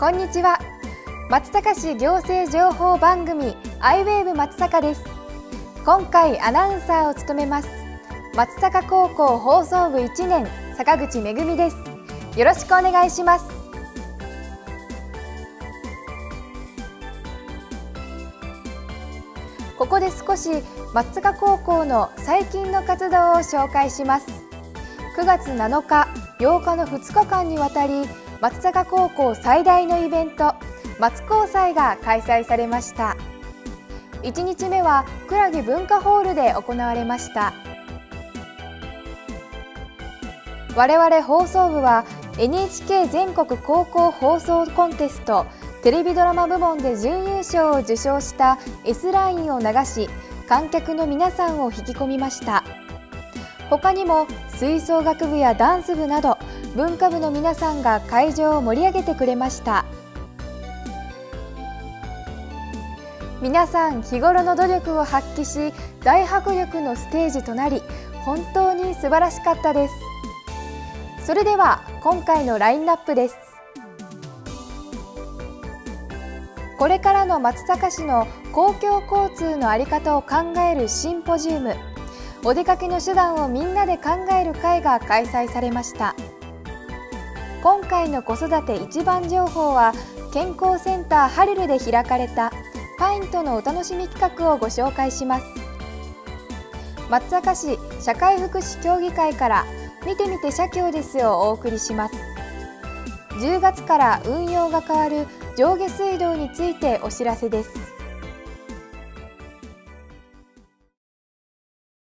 こんにちは。松阪市行政情報番組アイウェーブ松阪です。今回アナウンサーを務めます。松阪高校放送部1年坂口めぐみです。よろしくお願いします。ここで少し松阪高校の最近の活動を紹介します。9月7日8日の2日間にわたり松阪高校最大のイベント松高祭が開催されました。1日目は倉木文化ホールで行われました。我々放送部は NHK 全国高校放送コンテストテレビドラマ部門で準優勝を受賞した S ラインを流し観客の皆さんを引き込みました。他にも吹奏楽部やダンス部など文化部の皆さんが会場を盛り上げてくれました。皆さん日頃の努力を発揮し大迫力のステージとなり本当に素晴らしかったです。それでは今回のラインナップです。これからの松阪市の公共交通の在り方を考えるシンポジウム。お出かけの手段をみんなで考える会が開催されました。今回の子育て一番情報は健康センターハリルで開かれたパインとのお楽しみ企画をご紹介します。松阪市社会福祉協議会から見てみて社協ですをお送りします。10月から運用が変わる上下水道についてお知らせです。